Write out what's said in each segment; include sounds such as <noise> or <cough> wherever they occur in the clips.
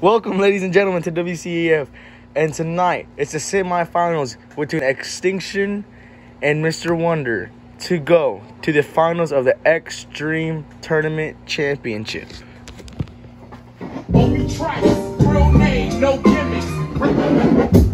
Welcome, ladies and gentlemen, to WCEF. And tonight, it's the semifinals between Extinction and Mr. Wonder to go to the finals of the Extreme Tournament Championship. Only tracks, real name, no gimmicks.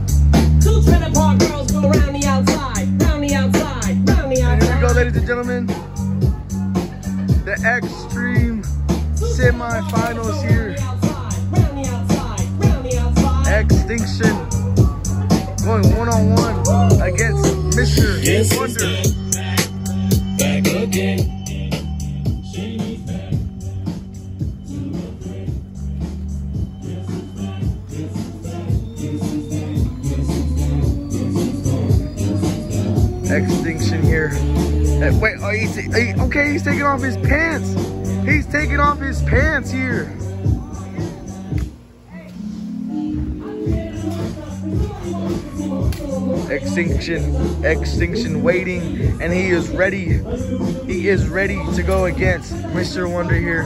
Off his pants. He's taking off his pants here. Extinction, extinction waiting, and he is ready. He is ready to go against Mr. Wonder here.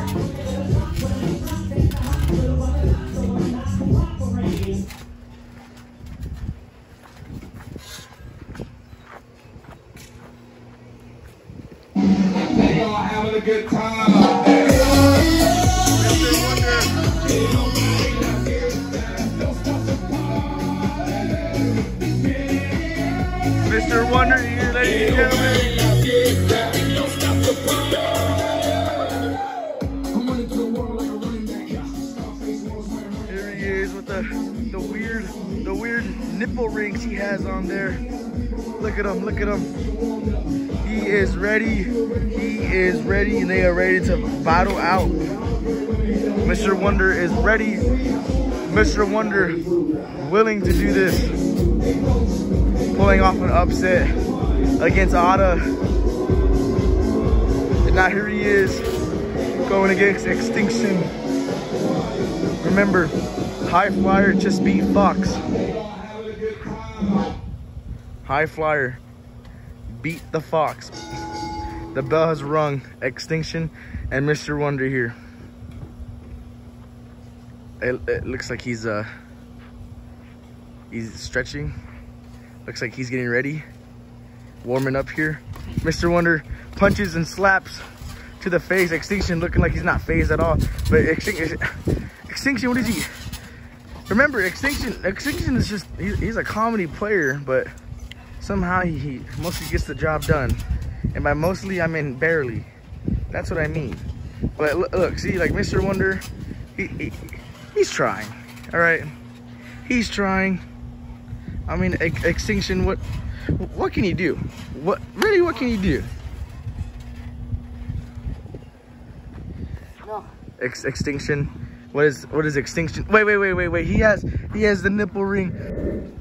A good time out there. Mr. Wonder here, ladies and gentlemen. Here he is with the the weird the weird nipple rings he has on there. Look at him, look at him. He is ready. He is ready and they are ready to battle out. Mr. Wonder is ready. Mr. Wonder willing to do this. Pulling off an upset against Ada. And now here he is going against Extinction. Remember, High Flyer just beat Fox. High Flyer beat the Fox. The bell has rung. Extinction and Mr. Wonder here. It, it looks like he's uh he's stretching. Looks like he's getting ready. Warming up here. Mr. Wonder punches and slaps to the face. Extinction looking like he's not phased at all. But Extinction, Extinction, what is he? Remember, Extinction, Extinction is just, he, he's a comedy player, but somehow he, he mostly gets the job done. And by mostly, I mean barely. That's what I mean. But look, look see, like Mr. Wonder, he, he he's trying, all right? He's trying. I mean, ex- Extinction, what, what can he do? What, really, what can he do? Ex- extinction. What is what is extinction? Wait, wait, wait, wait, wait. He has he has the nipple ring.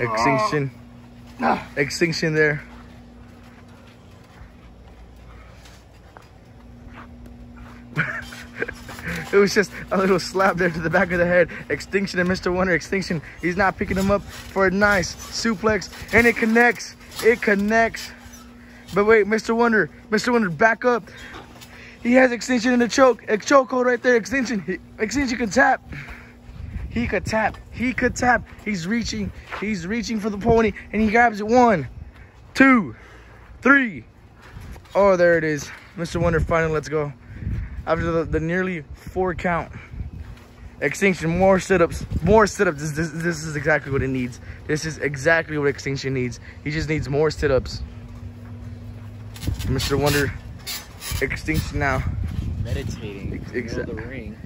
Extinction. Ah. Extinction there. <laughs> it was just a little slap there to the back of the head. Extinction and Mr. Wonder. Extinction. He's not picking him up for a nice suplex. And it connects. It connects. But wait, Mr. Wonder, Mr. Wonder, back up. He has Extinction in the choke, a chokehold right there. Extinction. Extension can tap. He could tap. He could tap. He's reaching. He's reaching for the pony, and he grabs it. One, two, three. Oh, there it is. Mr. Wonder finally lets go. After the, the nearly four count. Extinction, more sit-ups, more sit-ups. This, this, this is exactly what it needs. This is exactly what Extinction needs. He just needs more sit-ups. Mr. Wonder, Extinction now. meditating Ex- the middle of the exact- ring.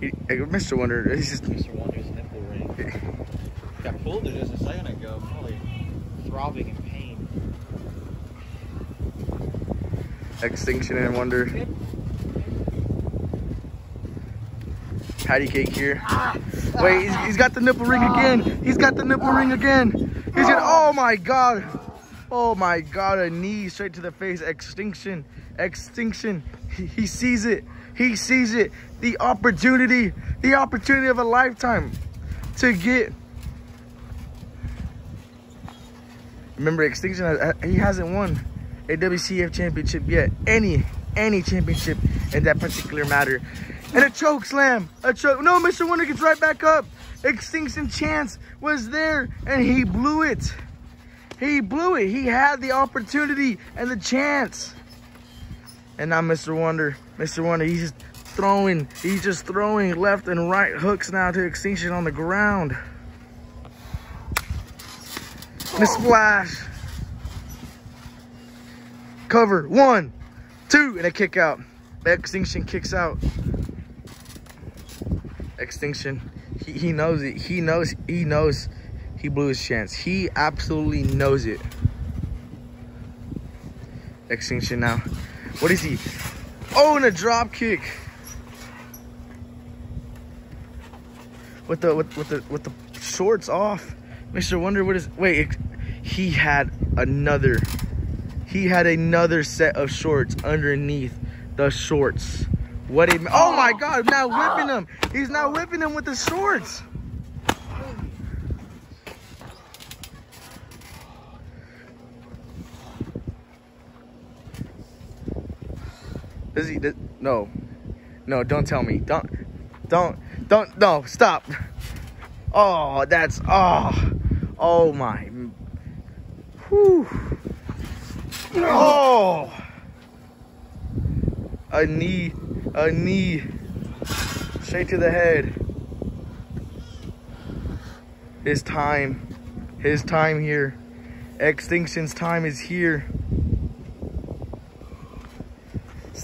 He, Mr. Wonder, <laughs> he's just Mr. Wonder's nipple ring. <laughs> Got pulled it just a second ago, probably throbbing in pain. Extinction and Wonder. Patty cake here. Wait, he's, he's got the nipple ring again. He's got the nipple ring again. He's got, oh my God. Oh my God, a knee straight to the face. Extinction, extinction. He, he sees it. He sees it. The opportunity, the opportunity of a lifetime to get. Remember, Extinction, he hasn't won a WCF championship yet. Any any championship in that particular matter. And a choke slam, a choke. No, Mr. Wonder gets right back up. Extinction Chance was there and he blew it. He blew it. He had the opportunity and the chance. And now Mr. Wonder, Mr. Wonder, he's just throwing, he's just throwing left and right hooks now to Extinction on the ground. The splash. Cover, one, two, and a kick out. Extinction kicks out. Extinction, he, he knows it. He knows, he knows he blew his chance. He absolutely knows it. Extinction now. What is he? Oh, and a drop kick. With the with, with the with the shorts off. Mr. Wonder, what is wait, ex- he had another he had another set of shorts underneath the shorts. What a oh my oh. god, now whipping him. He's now whipping him with the shorts. Does he? Does, no, no. Don't tell me. Don't, don't, don't. No, stop. Oh, that's oh, oh my. Whew. Oh, a knee, a knee, straight to the head. His time, his time here. Extinction's time is here.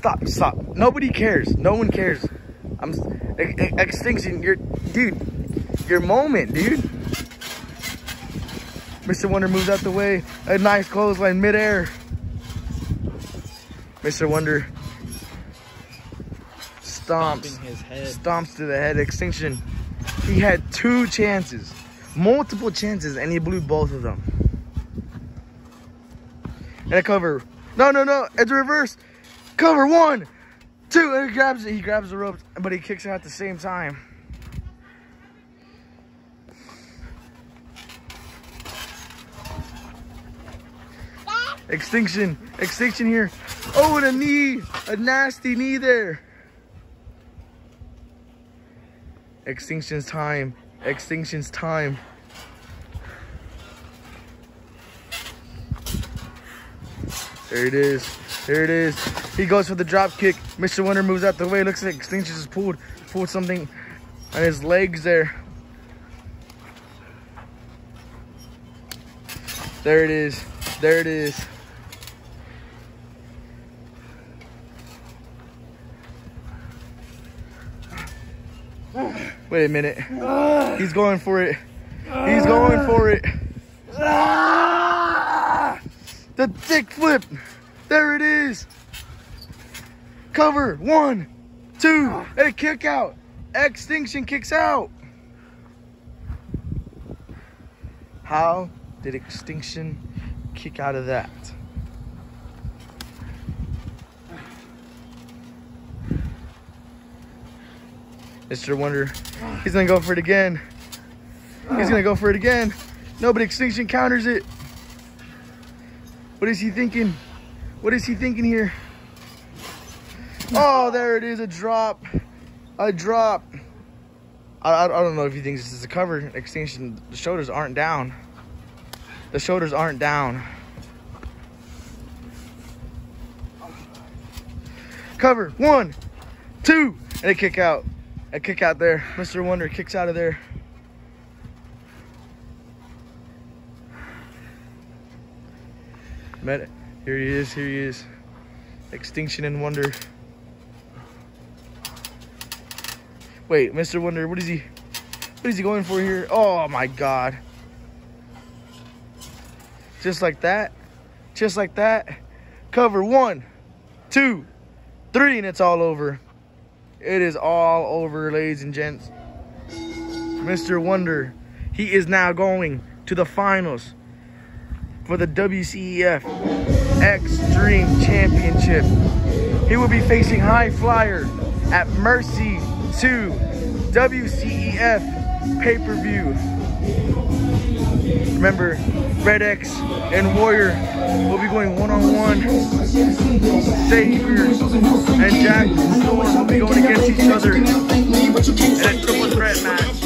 Stop, stop. Nobody cares. No one cares. I'm Ex- Ex- extinction. Your dude, your moment, dude. Mr. Wonder moves out the way. A nice clothesline midair. Mr. Wonder stomps, Stomping his head. stomps to the head. Extinction. He had two chances, multiple chances, and he blew both of them. And a cover. No, no, no. It's reverse. Cover one, two, and he grabs it. He grabs the ropes, but he kicks out at the same time. Extinction, extinction here. Oh, and a knee, a nasty knee there. Extinction's time, extinction's time. There it is. There it is. He goes for the drop kick. Mr. Wonder moves out the way. Looks like Extinction just pulled pulled something on his legs there. There it is. There it is. Wait a minute. He's going for it. He's going for it. The dick flip. There it is. Cover. One, two, a kick out. Extinction kicks out. How did Extinction kick out of that? Mr. Wonder, he's gonna go for it again. He's gonna go for it again. No, but Extinction counters it. What is he thinking? What is he thinking here? Oh, there it is, a drop. A drop. I, I, don't know if he thinks this is a cover. extinction. the shoulders aren't down. The shoulders aren't down. Cover, one, two, and a kick out. A kick out there. Mr. Wonder kicks out of there. Met here he is, here he is. Extinction and Wonder. Wait, Mr. Wonder, what is he what is he going for here? Oh my god. Just like that. Just like that. Cover one, two, three, and it's all over. It is all over, ladies and gents. Mr. Wonder, he is now going to the finals for the WCEF Extreme Championship. He will be facing High Flyer at Mercy 2 WCEF pay-per-view. Remember, Red X and Warrior will be going one-on-one. -on -one. Savior and Jack Storm will be going against each other in a triple threat match.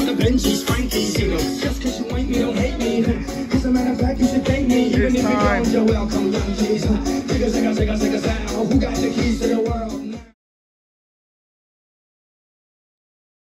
welcome, young kids. take a, take sicker sound. Who got the keys to the world?